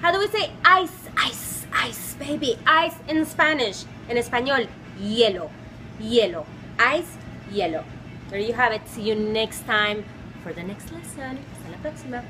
How do we say ice, ice, ice, baby? Ice in Spanish. En español, hielo, hielo. Ice, hielo. There you have it. See you next time for the next lesson. Hasta la próxima.